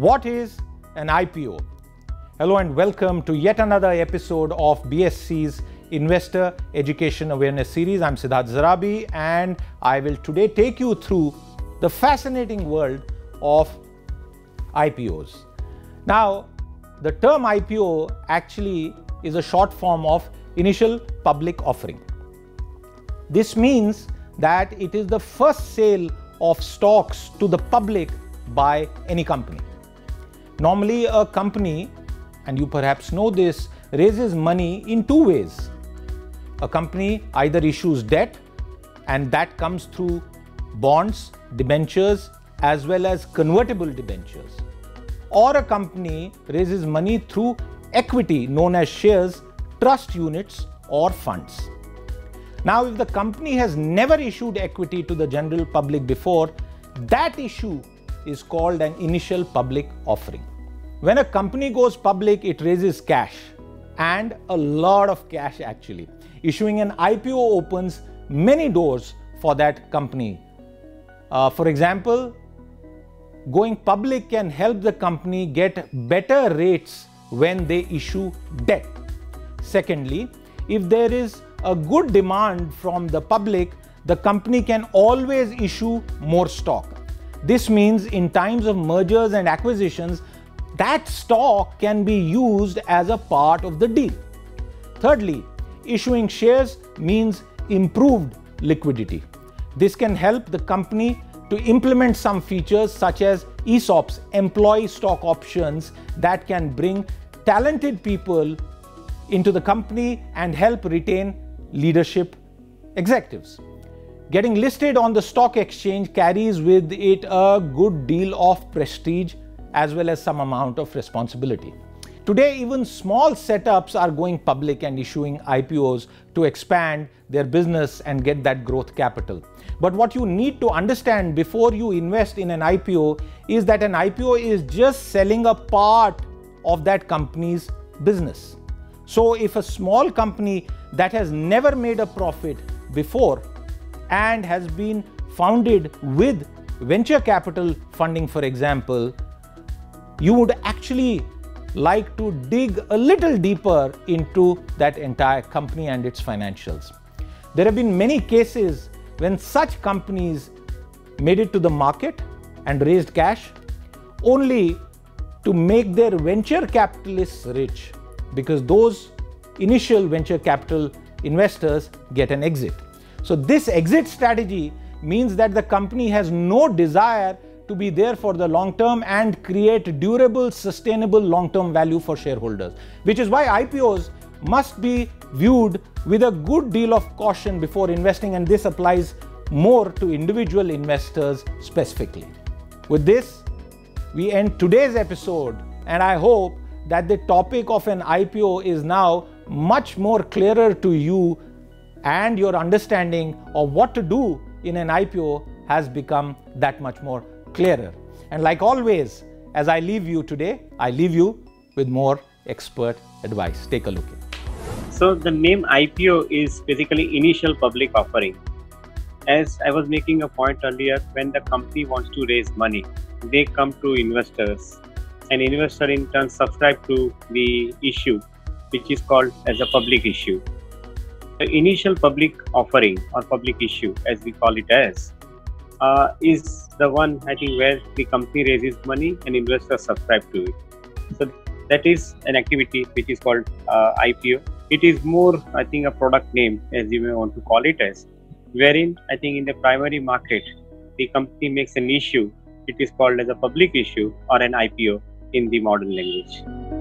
What is an IPO? Hello and welcome to yet another episode of BSE's Investor Education Awareness Series. I'm Siddharth Zarabi and I will today take you through the fascinating world of IPOs. Now, the term IPO actually is a short form of initial public offering. This means that it is the first sale of stocks to the public by any company. Normally, a company, and you perhaps know this, raises money in two ways. A company either issues debt, and that comes through bonds, debentures, as well as convertible debentures. Or a company raises money through equity known as shares, trust units, or funds. Now, if the company has never issued equity to the general public before, that issue is called an initial public offering. When a company goes public, it raises cash and a lot of cash actually. Issuing an IPO opens many doors for that company. Uh, for example, going public can help the company get better rates when they issue debt. Secondly, if there is a good demand from the public, the company can always issue more stock. This means in times of mergers and acquisitions, that stock can be used as a part of the deal. Thirdly, issuing shares means improved liquidity. This can help the company to implement some features such as ESOPs, employee stock options, that can bring talented people into the company and help retain leadership executives. Getting listed on the stock exchange carries with it a good deal of prestige as well as some amount of responsibility. Today, even small setups are going public and issuing IPOs to expand their business and get that growth capital. But what you need to understand before you invest in an IPO is that an IPO is just selling a part of that company's business. So, if a small company that has never made a profit before and has been founded with venture capital funding, for example, you would actually like to dig a little deeper into that entire company and its financials. There have been many cases when such companies made it to the market and raised cash only to make their venture capitalists rich because those initial venture capital investors get an exit. So, this exit strategy means that the company has no desire to be there for the long term and create durable, sustainable long term value for shareholders, which is why IPOs must be viewed with a good deal of caution before investing, and this applies more to individual investors specifically. With this, we end today's episode, and I hope that the topic of an IPO is now much more clearer to you and your understanding of what to do in an IPO has become that much more clearer. And like always, as I leave you today, I leave you with more expert advice. Take a look. So the name IPO is basically initial public offering. As I was making a point earlier, when the company wants to raise money, they come to investors. An investor in turn subscribe to the issue which is called as a public issue. The initial public offering or public issue, as we call it as, uh, is the one I think where the company raises money and investors subscribe to it. So that is an activity which is called uh, IPO. It is more, I think, a product name, as you may want to call it as, wherein I think in the primary market, the company makes an issue. It is called as a public issue or an IPO in the modern language.